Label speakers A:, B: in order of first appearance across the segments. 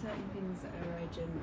A: certain things that are urgent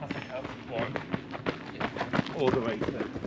A: That's like a one. Yeah.
B: All the way through.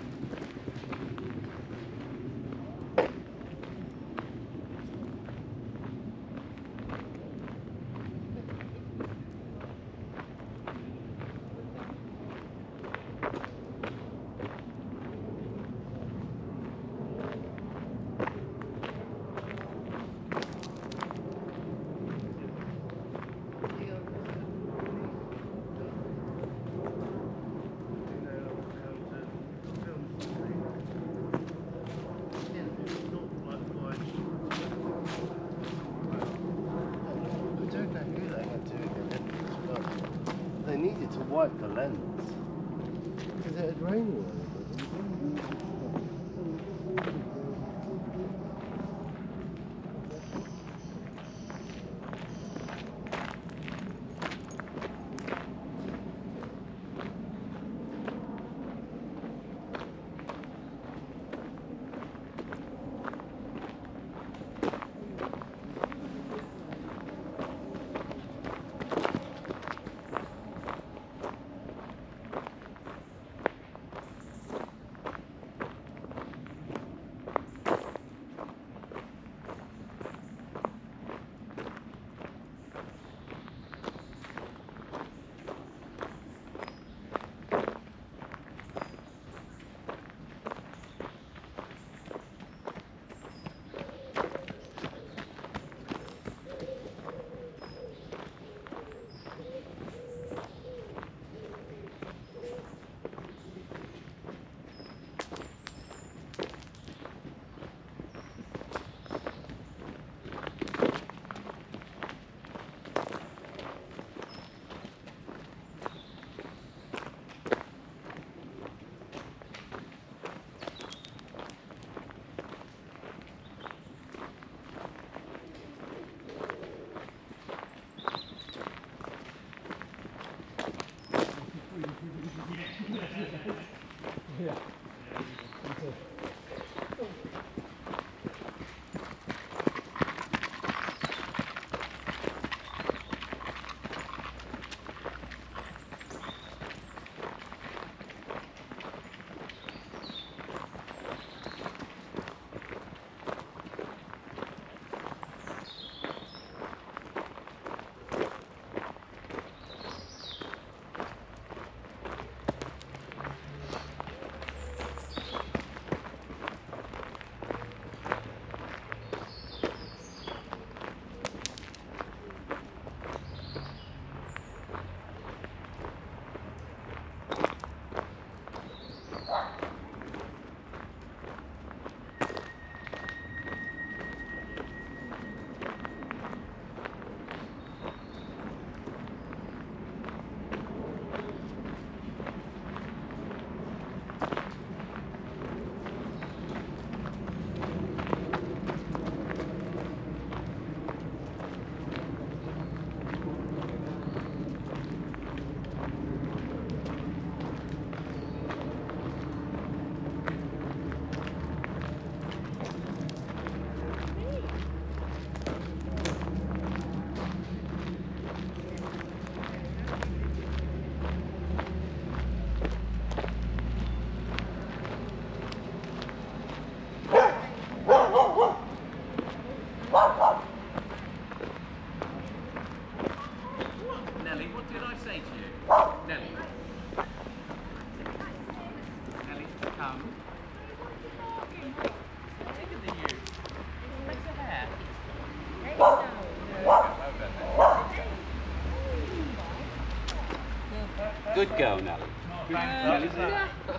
B: Good girl Nelly. Yeah. Uh,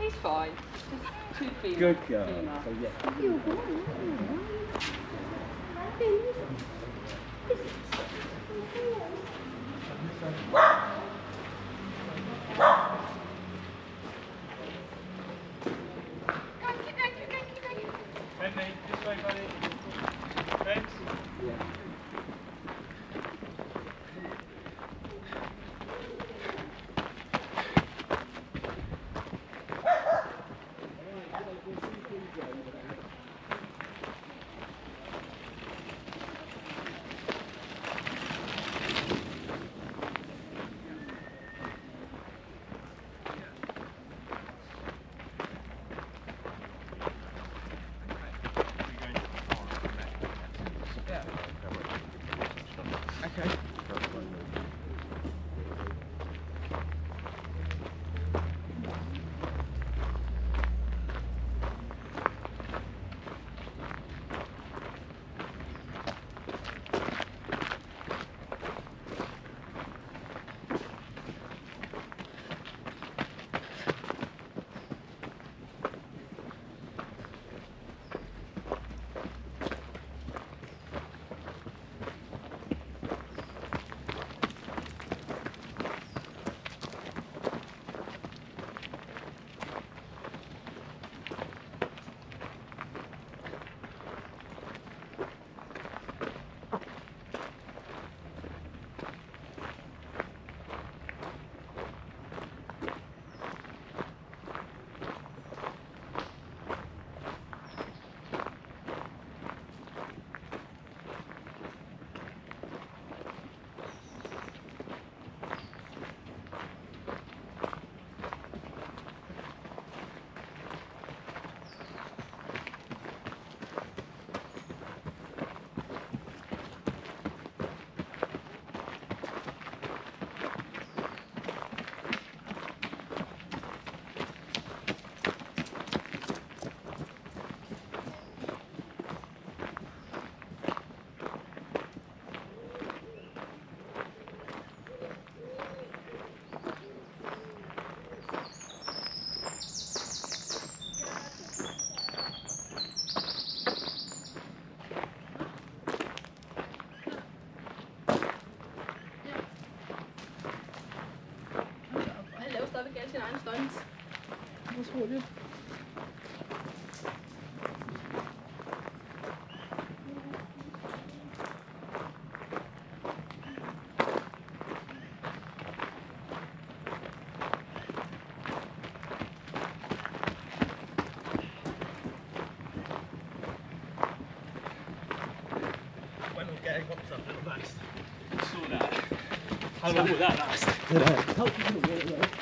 A: he's fine. Just too female.
B: Good girl.
A: Female.
B: So, yeah.
A: You're. den anden stunt. Hvor
B: tror du? How long will that last?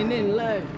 C: In
D: live.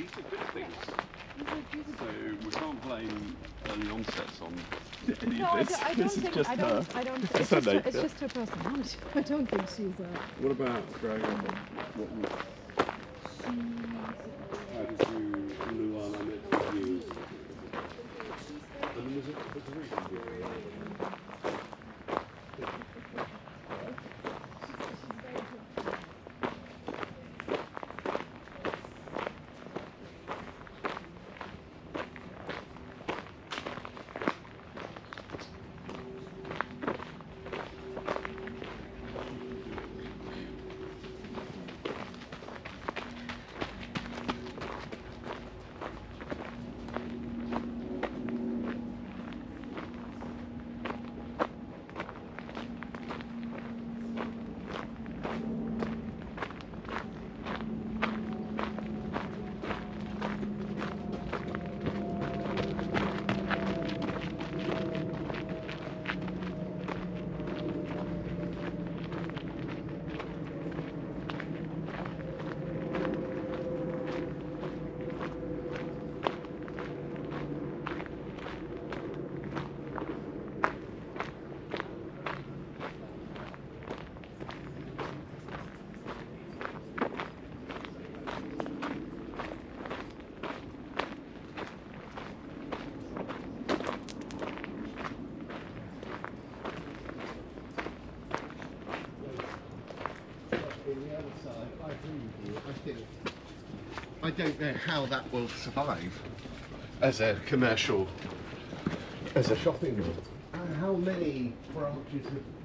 B: These are, good things. So we can't blame early onsets on any
A: No, I
B: of this.
A: don't, I don't
B: this is
A: think,
B: just
A: I
B: her.
A: don't, I don't,
B: It's
A: it's just, her, it's just her personality. I don't think she's a,
B: What about growing up? What would, I
E: don't know how that will survive as a commercial, as a shopping mall. And how many branches of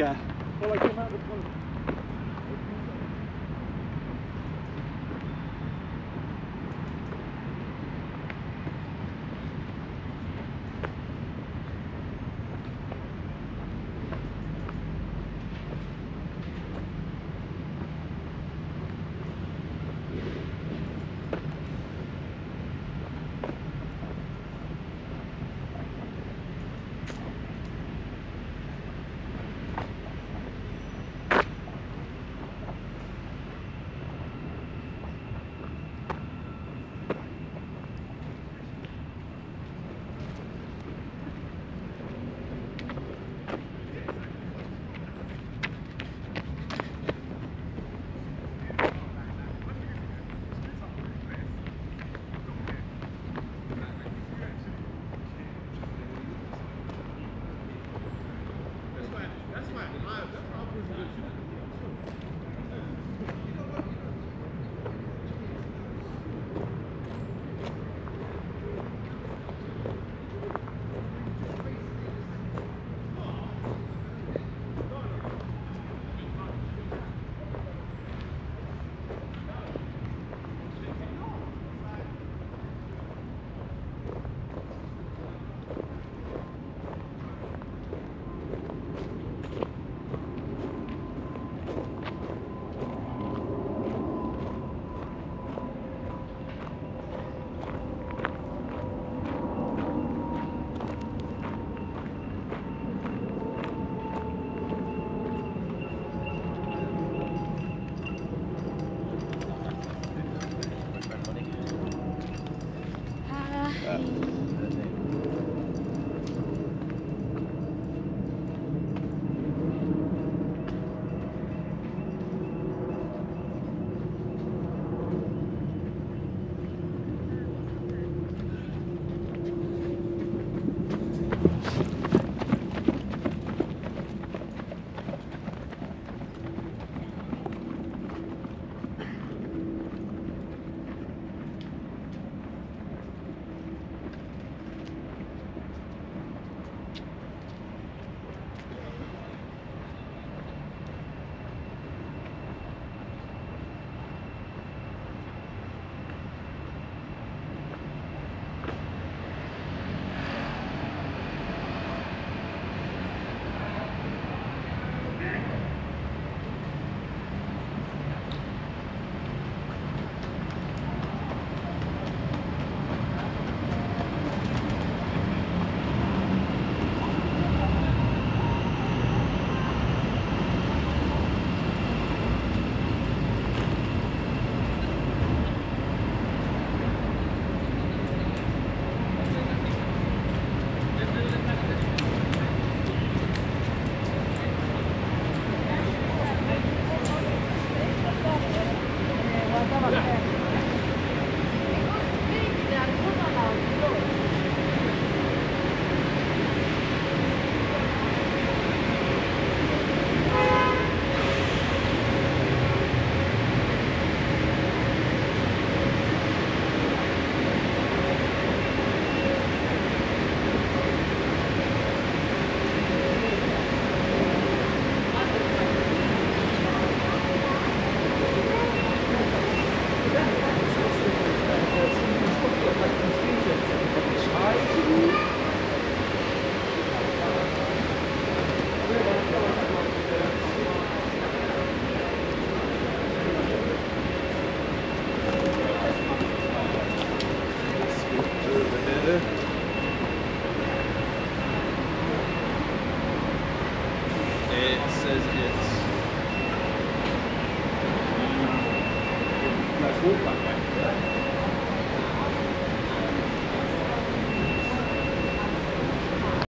F: Yeah. Well,